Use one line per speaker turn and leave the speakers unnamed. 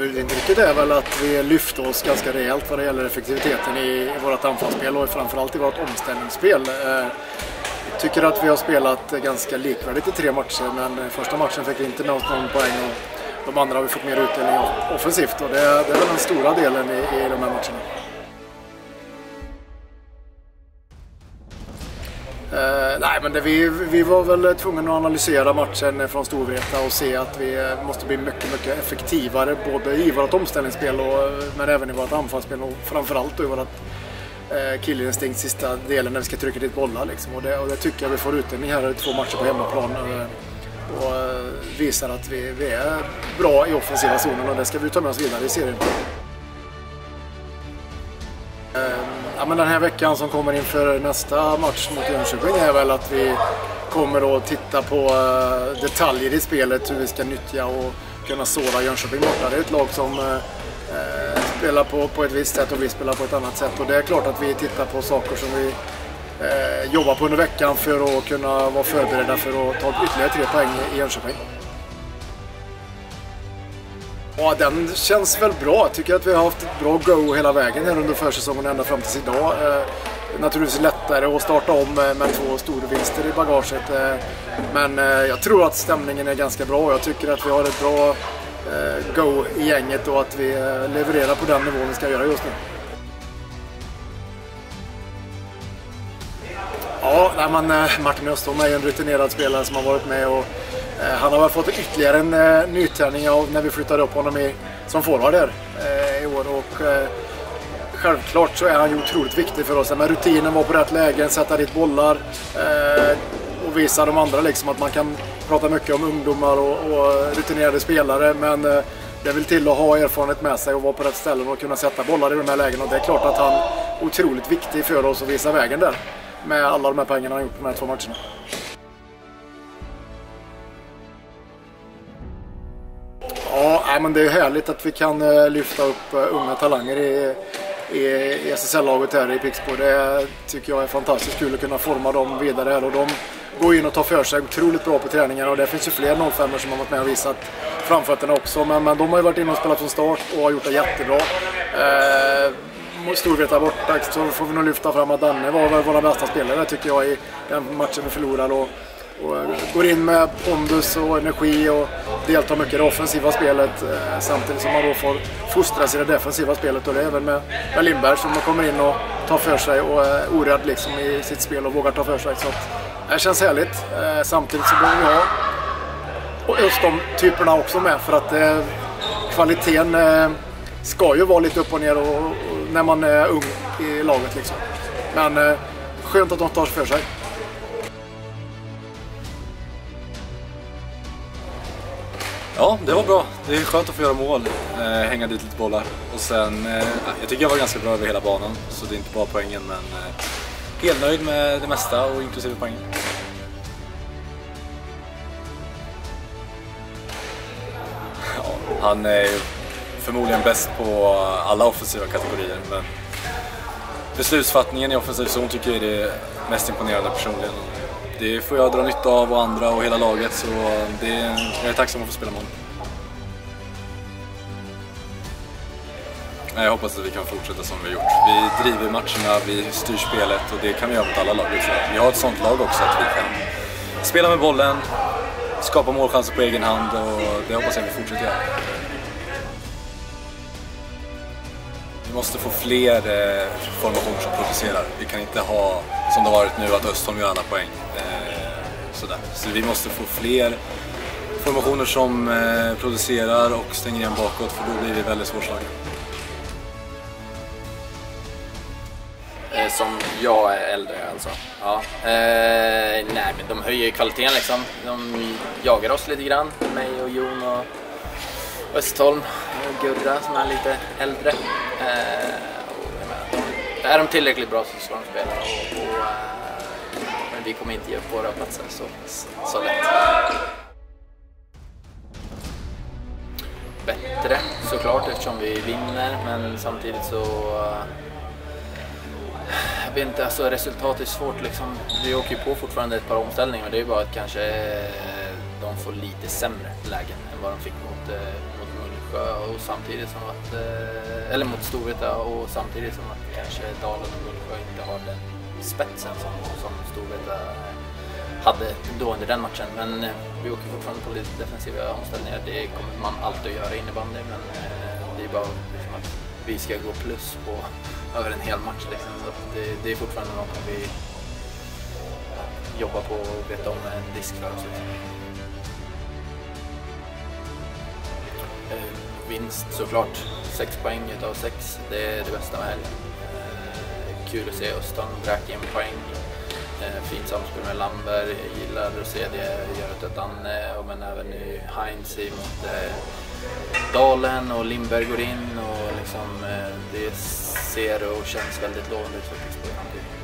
huvudintrycket är väl att vi lyfte oss ganska rejält vad det gäller effektiviteten i, i vårt anfallsspel och framförallt i vårt omställningsspel. Jag tycker att vi har spelat ganska likvärdigt i tre matcher men första matchen fick vi inte med oss någon poäng och de andra har vi fått mer utdelning offensivt och det, det är väl den stora delen i, i de här matcherna. Uh, nej, men det, vi, vi var väl tvungna att analysera matchen från Storvreta och se att vi eh, måste bli mycket, mycket effektivare både i vårt omställningsspel och, eh, men även i vårt anfallsspel och framförallt i vårt uh, killinstinkt sista delen när vi ska trycka dit bollar. Liksom. Och, det, och det tycker jag vi får utdelning här i två matcher på hemmaplan. Uh, och visar att vi, vi, är bra i offensiva zonen och det ska vi ta med oss vidare i serien. Ja, men den här veckan som kommer inför nästa match mot Jönköping är väl att vi kommer att titta på eh, detaljer i spelet, hur vi ska nyttja och kunna såra Jönköping borta. Det är ett lag som eh, eh, spelar på, på ett visst sätt och vi spelar på ett annat sätt. Och det är klart att vi tittar på saker som vi eh, jobbar på under veckan för att kunna vara förberedda för att ta ytterligare tre poäng i Jönköping. Ja, den känns väl bra. Jag tycker att vi har haft ett bra go hela vägen här under försäsongen ända fram tills idag. Eh, naturligtvis lättare att starta om eh, med två stora vinster i bagaget. Eh, men eh, jag tror att stämningen är ganska bra. Jag tycker att vi har ett bra eh, go i gänget och att vi eh, levererar på den nivån vi ska göra just nu. Ja, nej, men, Martin Östholm är en rutinerad spelare som har varit med och Eh, han har väl fått ytterligare en eh, nytändning av när vi flyttade upp honom i, som forward där eh, i år. Och, eh, självklart så är han ju otroligt viktig för oss. Men rutinen, vara på rätt lägen, sätta dit bollar eh, och visa de andra liksom att man kan prata mycket om ungdomar och, och rutinerade spelare. Men eh, det vill till att ha erfarenhet med sig och vara på rätt ställen och kunna sätta bollar i de här lägena. Och det är klart att han är otroligt viktig för oss att visa vägen där. Med alla de här pengarna han gjort på de här två matcherna. Men det är härligt att vi kan eh, lyfta upp eh, unga talanger i, i SSL-laget här i Pixbo. Det tycker jag är fantastiskt kul att kunna forma dem vidare här och de går in och tar för sig otroligt bra på träningarna och det finns ju fler 05 som har varit med och visat framfötterna också. Men, men de har ju varit inne och spelat från start och har gjort det jättebra. Eh, Storvreta borta så får vi nog lyfta fram att Danne var väl bästa spelare tycker jag i den matchen vi förlorade. Och, och eh, går in med pondus och energi och deltar mycket i det offensiva spelet eh, samtidigt som man då får fostras i det defensiva spelet och det är även med, med Lindberg som kommer in och tar för sig och eh, är orädd liksom i sitt spel och vågar ta för sig. Så att, det känns härligt. Eh, samtidigt så behöver vi ha och just de typerna också med för att eh, kvaliteten eh, ska ju vara lite upp och ner och, och, när man är ung i laget liksom. Men eh, skönt att de tar för sig.
Ja, det var bra. Det är skönt att få göra mål, eh, hänga dit lite bollar. Och sen, eh, jag tycker jag var ganska bra över hela banan, så det är inte bara poängen, men eh, helt nöjd med det mesta och inklusive poängen. Ja, han är förmodligen bäst på alla offensiva kategorier, men beslutsfattningen i offensiv zon tycker jag är det mest imponerande personligen det får jag dra nytta av och andra och hela laget så det, jag är tacksam att få spela med honom. Jag hoppas att vi kan fortsätta som vi har gjort. Vi driver matcherna, vi styr spelet och det kan vi göra mot alla lag. Vi har ett sånt lag också att vi kan spela med bollen, skapa målchanser på egen hand och det hoppas jag att vi fortsätter göra. Vi måste få fler eh, formationer som producerar. Vi kan inte ha, som det har varit nu, att Östholm gör alla poäng. Eh, sådär. Så vi måste få fler formationer som eh, producerar och stänger igen bakåt, för då blir vi väldigt svårslagna.
Eh, som jag är äldre alltså. Ja. Eh, nej, men de höjer kvaliteten liksom. De jagar oss lite grann, mig och Jon och Östholm Gurra som är lite äldre. Eh, de, är de tillräckligt bra så ska de spela. Och, och, eh, men vi kommer inte ge upp våra platser så, så lätt. Bättre såklart eftersom vi vinner men samtidigt så eh, jag vet inte, alltså resultat är svårt liksom. Vi åker ju på fortfarande ett par omställningar men det är ju bara att kanske eh, de får lite sämre lägen än vad de fick mot, eh, och samtidigt som att, eh, eller mot Storvreta och samtidigt som att kanske Dalen och Mullsjö inte har den spetsen som, som Storvreta hade då under den matchen. Men eh, vi åker fortfarande på lite defensiva omställningar. Det kommer man alltid att göra i innebandy men eh, det är bara liksom att vi ska gå plus på över en hel match. Liksom. Så det, det är fortfarande något vi jobbar på och vet om en disk för oss. Liksom. Vinst såklart. Sex poäng utav sex, det är det bästa med helgen. Eh, kul att se Östholm vräka in poäng. Eh, fint samspel med Lamberg, jag gillar att se det göra ett Danne, eh, och men även nu Heinz mot Dalen och Lindberg går in och liksom, det ser och känns väldigt lovande ut för Pixbo i framtiden.